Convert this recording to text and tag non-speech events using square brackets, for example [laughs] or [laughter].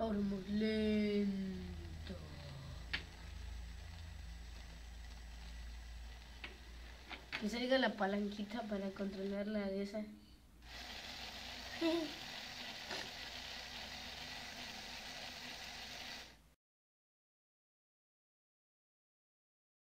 Vamos lento. Que salga la palanquita para controlar la de esa. [laughs]